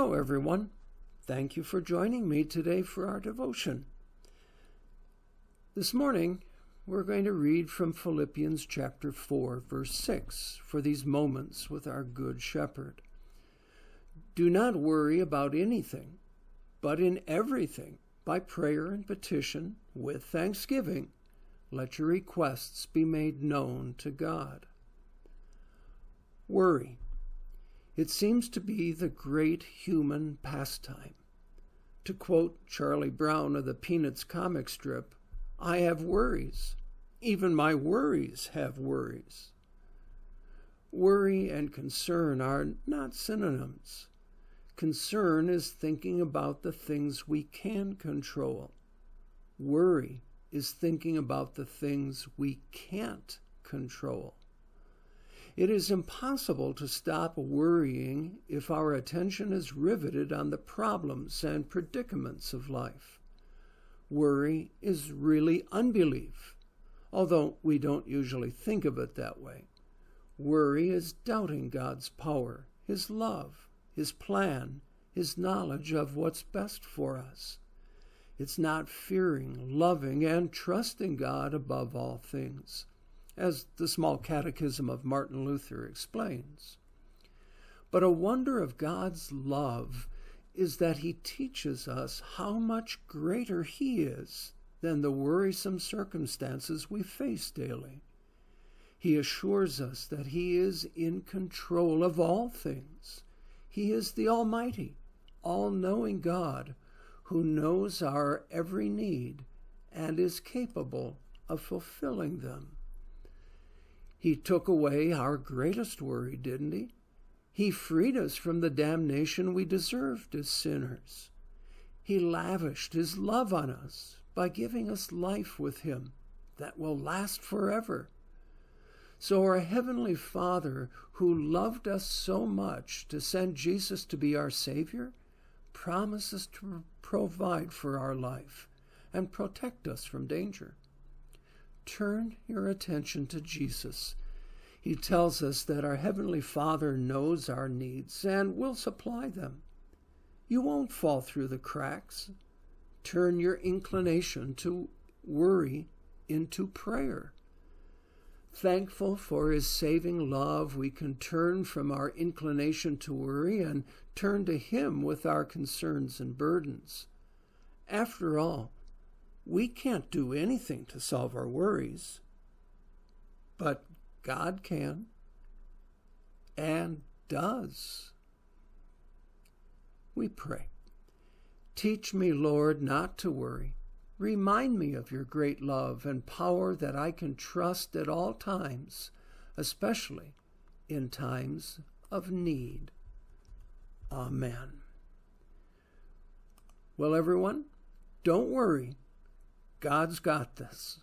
Hello, everyone. Thank you for joining me today for our devotion. This morning, we're going to read from Philippians chapter 4, verse 6, for these moments with our Good Shepherd. Do not worry about anything, but in everything, by prayer and petition, with thanksgiving, let your requests be made known to God. Worry. It seems to be the great human pastime. To quote Charlie Brown of the Peanuts comic strip, I have worries. Even my worries have worries. Worry and concern are not synonyms. Concern is thinking about the things we can control. Worry is thinking about the things we can't control. It is impossible to stop worrying if our attention is riveted on the problems and predicaments of life. Worry is really unbelief, although we don't usually think of it that way. Worry is doubting God's power, His love, His plan, His knowledge of what's best for us. It's not fearing, loving, and trusting God above all things, as the small catechism of Martin Luther explains. But a wonder of God's love is that he teaches us how much greater he is than the worrisome circumstances we face daily. He assures us that he is in control of all things. He is the Almighty, all knowing God who knows our every need and is capable of fulfilling them. He took away our greatest worry, didn't he? He freed us from the damnation we deserved as sinners. He lavished His love on us by giving us life with Him that will last forever. So, our Heavenly Father, who loved us so much to send Jesus to be our Savior, promises to provide for our life and protect us from danger. Turn your attention to Jesus he tells us that our Heavenly Father knows our needs and will supply them. You won't fall through the cracks. Turn your inclination to worry into prayer. Thankful for His saving love, we can turn from our inclination to worry and turn to Him with our concerns and burdens. After all, we can't do anything to solve our worries. But God can and does. We pray. Teach me, Lord, not to worry. Remind me of your great love and power that I can trust at all times, especially in times of need. Amen. Well, everyone, don't worry. God's got this.